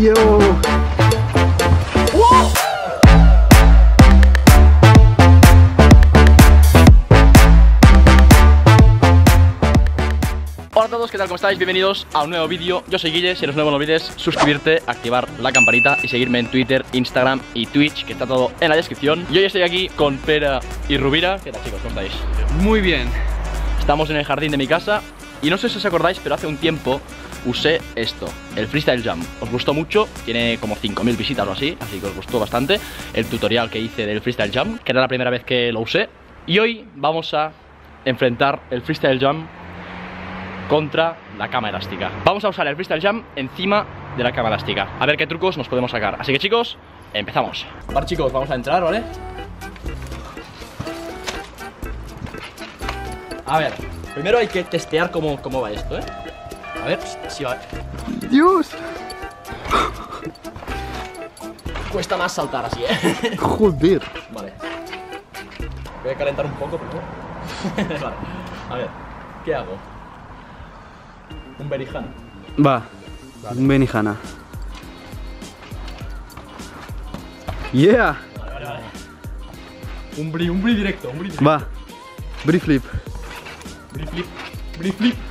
Yo. Hola a todos, ¿qué tal? ¿Cómo estáis? Bienvenidos a un nuevo vídeo. Yo soy Guille, si eres nuevo no olvides suscribirte, activar la campanita y seguirme en Twitter, Instagram y Twitch, que está todo en la descripción. Y hoy estoy aquí con Pera y Rubira. ¿Qué tal chicos? ¿Cómo estáis? Muy bien. Estamos en el jardín de mi casa y no sé si os acordáis, pero hace un tiempo usé esto, el Freestyle Jump. Os gustó mucho, tiene como 5.000 visitas o así, así que os gustó bastante el tutorial que hice del Freestyle Jump, que era la primera vez que lo usé. Y hoy vamos a enfrentar el Freestyle Jump contra la cama elástica. Vamos a usar el Freestyle Jump encima de la cama elástica. A ver qué trucos nos podemos sacar. Así que chicos, empezamos. Vale chicos, vamos a entrar, ¿vale? A ver, primero hay que testear cómo, cómo va esto, ¿eh? A ver si va... Dios. Cuesta más saltar así, ¿eh? Joder. Vale. Voy a calentar un poco primero. vale. A ver, ¿qué hago? Un beriján. Va. Un Benihana. Yeah. Vale, vale, vale. Un bri, un bri directo, un bri directo. Va. Brief flip. Bri flip, bri flip.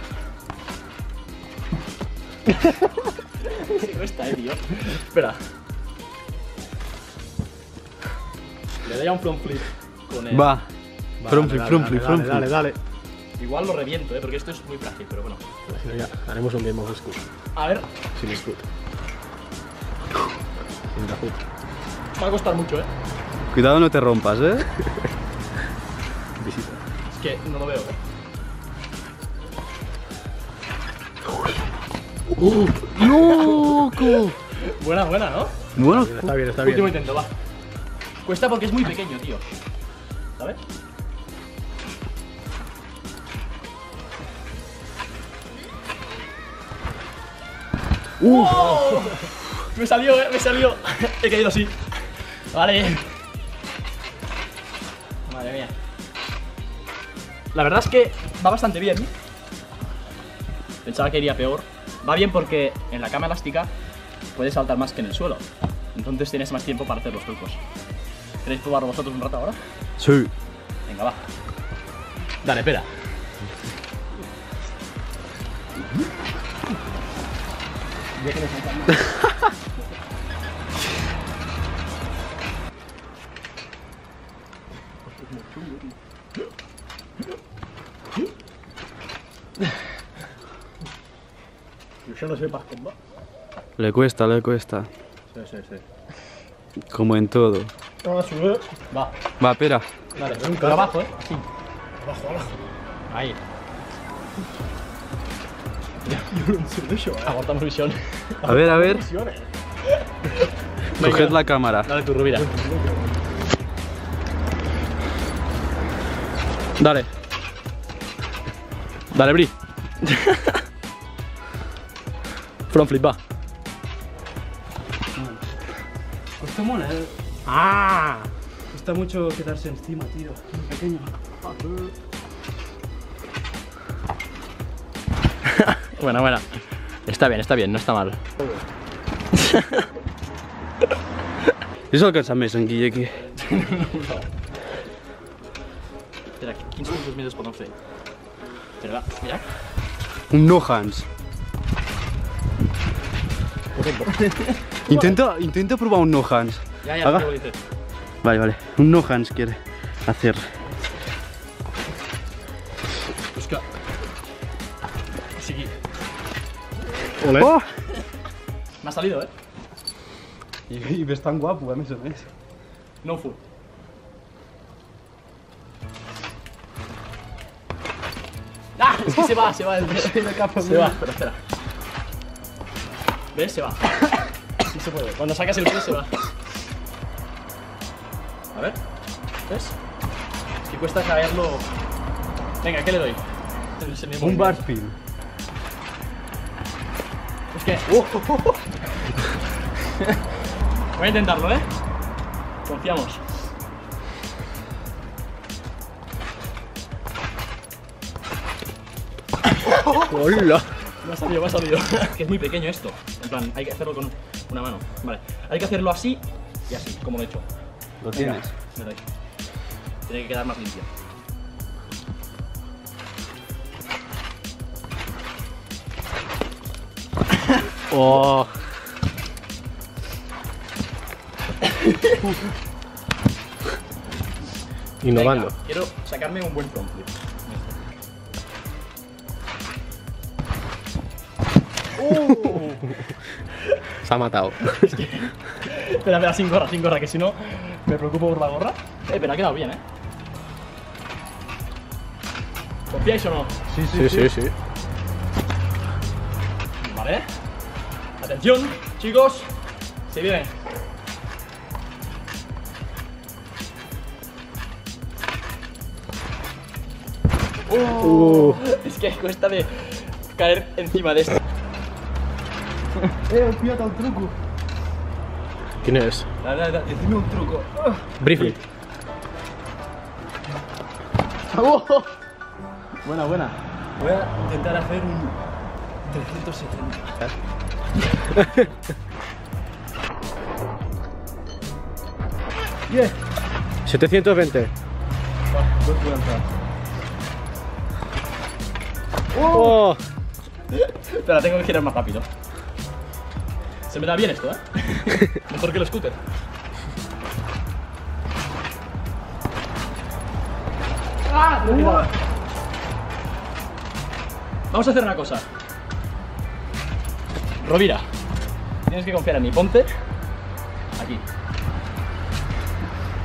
Cuesta, eh, tío. Espera. Le doy a un front flip con el... Va. Front flip, front flip, front Dale, flip. dale, Igual lo reviento, eh, porque esto es muy frágil, pero bueno. dale. Ya, haremos un Game of Scoot. A ver, Sin Scoot. Sin Dahoot. va a costar mucho, eh. Cuidado no te rompas, eh. Visita. Es que no lo veo, eh. ¡Loco! Buena, buena, ¿no? Bueno, Está bien, está Último bien. intento, va. Cuesta porque es muy pequeño, tío. ¿Sabes? ¡Oh! Me salió, eh, me salió. He caído así. Vale. Madre mía. La verdad es que va bastante bien. Pensaba que iría peor. Va bien porque en la cama elástica puedes saltar más que en el suelo. Entonces tienes más tiempo para hacer los trucos. ¿Queréis probarlo vosotros un rato ahora? sí. Venga, va. Dale, espera. Yo no sepas cómo va. Le cuesta, le cuesta. Sí, sí, sí. Como en todo. Vamos a subir. Va, Va, espera. dale. Pero abajo, eh. Así. Abajo, abajo. Ahí. Yo no sé de eso, eh. Aguantamos visión. A ver, a ver. Coged la cámara. Dale tu rubira. Dale. Dale, Bri. Front flip, va. Cuesta mola, eh. ¡Ah! Cuesta mucho quedarse encima, tío. Pequeño. Buena, buena. Está bien, está bien, no está mal. Això alcança més, en Guille, aquí. Espera, quins puntos més es poden fer? Espera, va, mira. Un no hands. Intenta, intenta probar un no hands. Ya, ya, Haga. Vale, vale. Un no hands quiere hacer. Busca. Sigui. Ole. Oh! Me ha salido, eh? I, I ves tan guapo, a més a més. No full. ¡Ah! Es que se va, se va el Se va, pero espera. ¿Ves? Se va. Sí se puede. Cuando sacas el pie se va. A ver. ¿Ves? Es que cuesta caerlo. Venga, ¿qué le doy? Un bar spin. Es que. Voy a intentarlo, ¿eh? Confiamos. Hola. Me ha salido, me ha salido. que es muy pequeño esto. En plan, hay que hacerlo con. Una mano. Vale. Hay que hacerlo así y así, como lo he hecho. Lo Venga, tienes. Me doy. Tiene que quedar más limpio. Oh. Innovando. Venga, quiero sacarme un buen front flip. Se ha matado. Espera, espera, sin gorra, sin gorra, que si no me preocupo por la gorra. Eh, pero ha quedado bien, eh. ¿Confiáis o no? Sí, Sí, sí, sí. Vale. Atención, chicos. Se viene. Uh, Es que cuesta de caer encima de esto. Eh, fíjate un truco. ¿Quién es? La, la, la, decime un truco. Briefly. Buena, buena. Voy a intentar hacer un 370. yeah. 720. Dos vueltas. Oh. Espera, tengo que girar más rápido. Se me da bien esto, ¿eh? Mejor que el scooter. ¡Ah! lo he tirado. Vamos a hacer una cosa. Rovira, tienes que confiar en mí. Ponte aquí.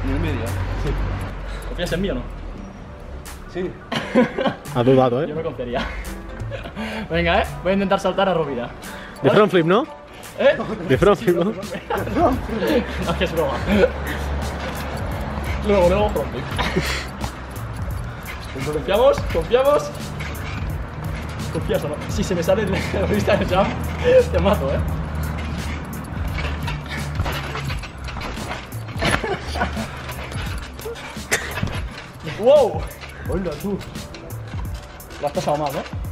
En el medio. ¿Confías en mí o no? Sí. Ha dudado, Yo ¿eh? me confiaría. Venga, ¿eh? Voy a intentar saltar a Rovira. De front flip, ¿no? ¿Eh? De front flip, ¿no? No, que es broma. Luego, luego, front flip. Confiamos, confiamos. ¿Confías o no? Si se me sale la vista del jump, te mato, eh. ¡Wow! Hola, tú. Lo has pasado mal, ¿no?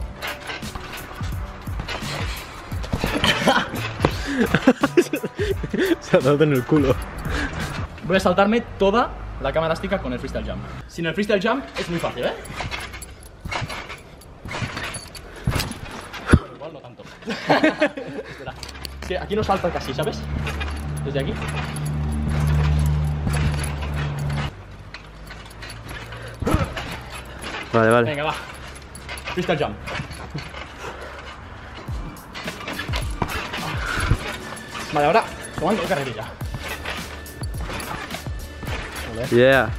Se ha dado en el culo. Voy a saltarme toda la cama elástica con el freestyle jump. Sin el freestyle jump es muy fácil, ¿eh? Bueno, igual no tanto. Espera. Es que aquí no salta casi, ¿sabes? Desde aquí. Vale, vale. Venga, va. Freestyle jump. Vale, ahora tomando carrerilla. Yeah.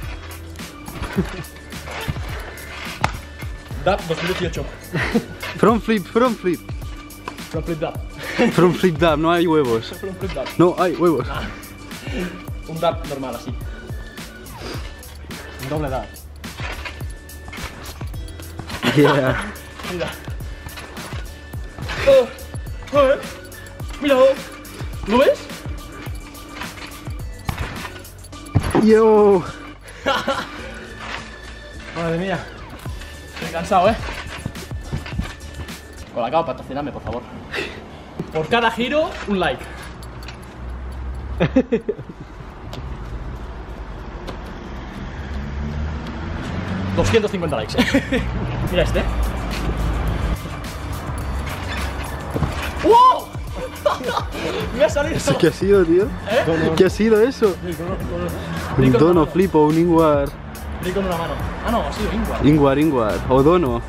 DAP 2018. Front flip, front flip. Front flip DAP. Front flip dab, no hay huevos. Front flip DAP. No hay huevos. Un DAP normal así. Un doble DAP. Yeah. Mira. Oh, oh, Mira. ¿Lo ves? Yo. Madre mía. Estoy cansado, ¿eh? Con la cama, patrocinadme, por favor. Por cada giro, un like. ...250 likes, eh. Mira este. ¡Wow! Me ha salido. ¿Qué ha sido, tío? ¿Eh? ¿Qué ha sido eso? Un Rico dono no. flip o un ingwar. Rico en una mano. Ah, no, ha sido Ingvar. Ingwar, ingwar. O dono.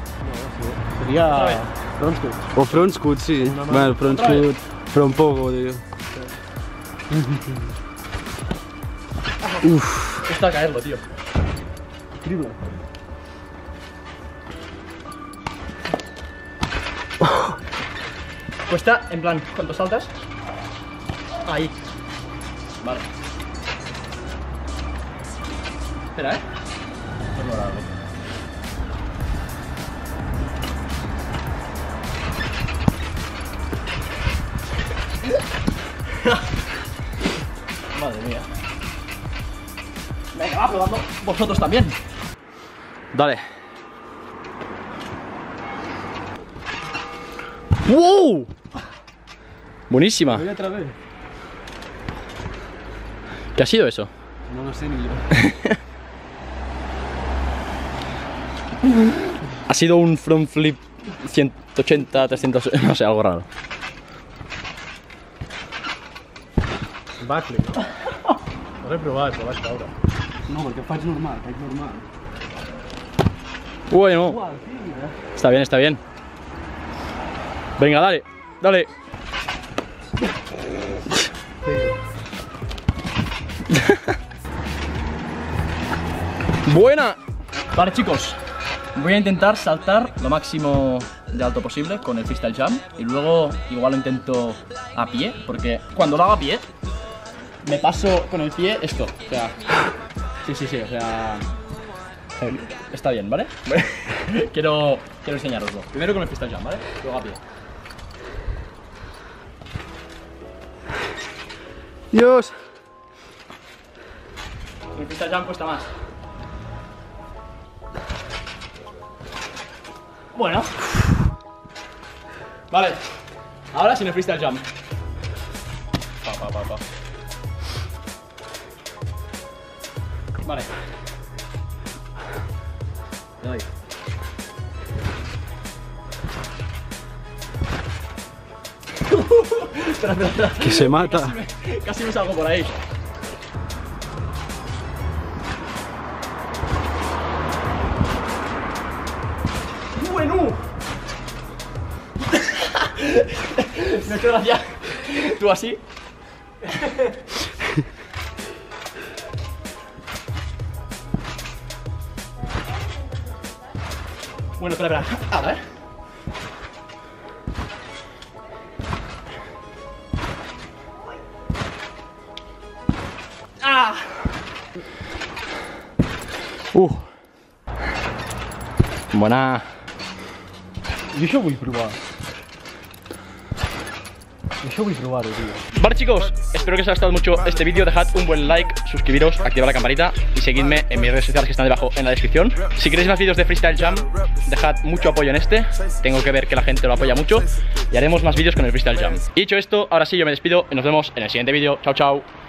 Sería. vez. O front scoot, sí. Vale, front Otra vez. scoot. Front pogo, tío. Uf. Cuesta caerlo, tío. Increíble. Cuesta, en plan, cuando saltas. Ahí. Vale. Espera, eh. Madre mía. Venga, va probando vosotros también. Dale. ¡Wow! Buenísima. otra vez. ¿Qué ha sido eso? No lo sé ni yo. Ha sido un front flip 180, 300, no sé, algo raro. Backflip, no? Provar, però vaig caure. No, perquè faig normal, faig normal. Bueno, eh? está bien, está bien. Venga, dale, dale. Buena. Vale, chicos. Voy a intentar saltar lo máximo de alto posible con el freestyle jump y luego igual lo intento a pie, porque cuando lo hago a pie me paso con el pie esto, o sea, sí, sí, sí, o sea, está bien, ¿vale? quiero, quiero enseñaroslo. Primero con el freestyle jump, ¿vale? Luego a pie. Dios. El freestyle jump cuesta más. Bueno. Vale. Ahora sin el freestyle jump. Pa, pa, pa, pa. Vale. Ay. Espera, espera, espera. Que se mata. Casi me salgo por ahí. Bueno. me ha hecho gracia. Tú así. Bueno, espera, espera. Ahora, ¿eh? ¡Ah! Uh. Buena. Jo això vull provar. Això vull provar-ho, tio. Vale chicos, espero que os haya gustado mucho este vídeo, dejad un buen like, suscribiros, activad la campanita y seguidme en mis redes sociales que están debajo en la descripción. Si queréis más vídeos de Freestyle Jam, dejad mucho apoyo en este, tengo que ver que la gente lo apoya mucho y haremos más vídeos con el Freestyle Jam. Y dicho esto, ahora sí yo me despido y nos vemos en el siguiente vídeo. Chao, chao.